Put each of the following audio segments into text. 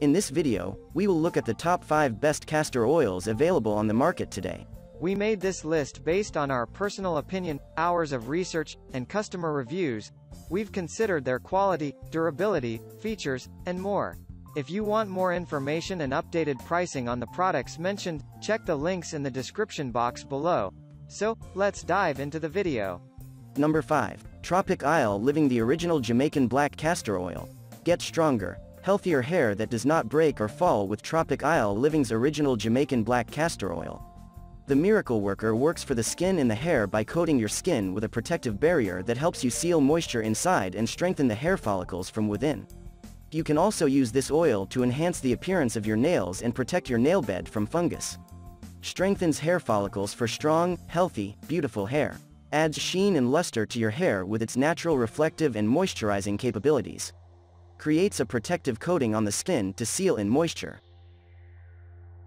In this video, we will look at the top 5 best castor oils available on the market today. We made this list based on our personal opinion, hours of research, and customer reviews. We've considered their quality, durability, features, and more. If you want more information and updated pricing on the products mentioned, check the links in the description box below. So, let's dive into the video. Number 5. Tropic Isle Living the original Jamaican black castor oil. Get stronger, healthier hair that does not break or fall with Tropic Isle Living's original Jamaican black castor oil. The Miracle Worker works for the skin and the hair by coating your skin with a protective barrier that helps you seal moisture inside and strengthen the hair follicles from within. You can also use this oil to enhance the appearance of your nails and protect your nail bed from fungus. Strengthens hair follicles for strong, healthy, beautiful hair. Adds sheen and luster to your hair with its natural reflective and moisturizing capabilities. Creates a protective coating on the skin to seal in moisture.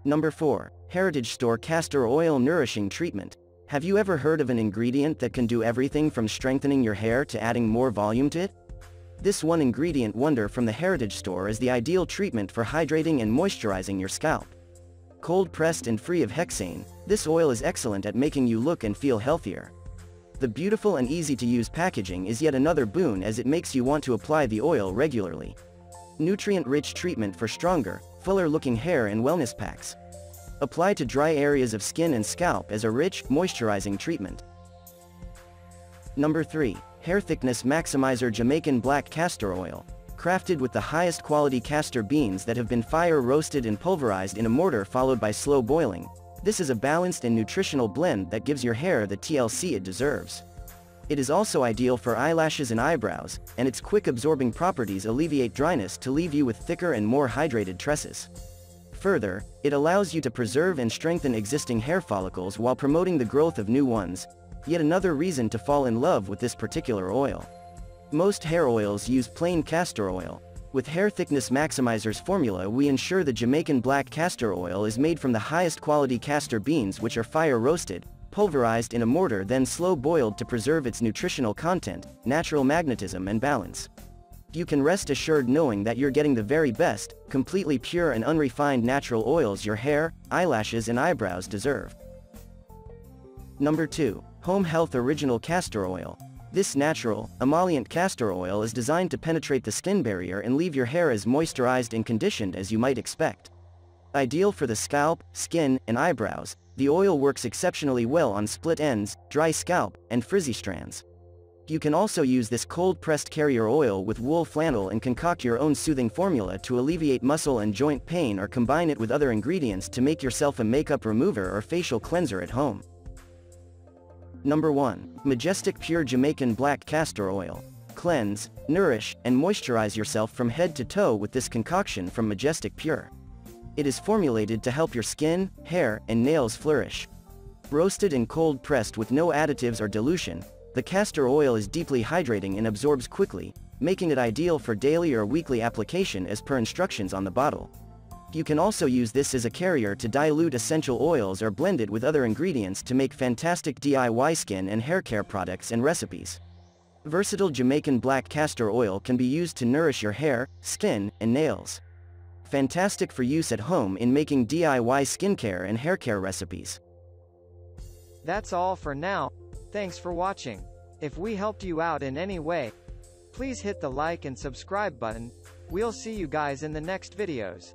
Number 4. Heritage Store Castor Oil Nourishing Treatment. Have you ever heard of an ingredient that can do everything from strengthening your hair to adding more volume to it? This one ingredient wonder from the Heritage Store is the ideal treatment for hydrating and moisturizing your scalp. Cold pressed and free of hexane, this oil is excellent at making you look and feel healthier. The beautiful and easy to use packaging is yet another boon as it makes you want to apply the oil regularly. Nutrient-rich treatment for stronger, fuller looking hair and wellness packs. Apply to dry areas of skin and scalp as a rich, moisturizing treatment. Number 3. Hair Thickness Maximizer Jamaican Black Castor Oil. Crafted with the highest quality castor beans that have been fire roasted and pulverized in a mortar followed by slow boiling. This is a balanced and nutritional blend that gives your hair the TLC it deserves. It is also ideal for eyelashes and eyebrows, and its quick absorbing properties alleviate dryness to leave you with thicker and more hydrated tresses. Further, it allows you to preserve and strengthen existing hair follicles while promoting the growth of new ones, yet another reason to fall in love with this particular oil. Most hair oils use plain castor oil. With Hair Thickness Maximizer's formula we ensure the Jamaican black castor oil is made from the highest quality castor beans which are fire roasted, pulverized in a mortar then slow boiled to preserve its nutritional content, natural magnetism and balance. You can rest assured knowing that you're getting the very best, completely pure and unrefined natural oils your hair, eyelashes and eyebrows deserve. Number 2. Home Health Original Castor Oil. This natural, emollient castor oil is designed to penetrate the skin barrier and leave your hair as moisturized and conditioned as you might expect. Ideal for the scalp, skin, and eyebrows, the oil works exceptionally well on split ends, dry scalp, and frizzy strands. You can also use this cold-pressed carrier oil with wool flannel and concoct your own soothing formula to alleviate muscle and joint pain or combine it with other ingredients to make yourself a makeup remover or facial cleanser at home. Number 1. Majestic Pure Jamaican Black Castor Oil. Cleanse, nourish, and moisturize yourself from head to toe with this concoction from Majestic Pure. It is formulated to help your skin, hair, and nails flourish. Roasted and cold pressed with no additives or dilution, the castor oil is deeply hydrating and absorbs quickly, making it ideal for daily or weekly application as per instructions on the bottle. You can also use this as a carrier to dilute essential oils or blend it with other ingredients to make fantastic DIY skin and hair care products and recipes. Versatile Jamaican black castor oil can be used to nourish your hair, skin, and nails. Fantastic for use at home in making DIY skincare and hair care recipes. That's all for now. Thanks for watching. If we helped you out in any way, please hit the like and subscribe button. We'll see you guys in the next videos.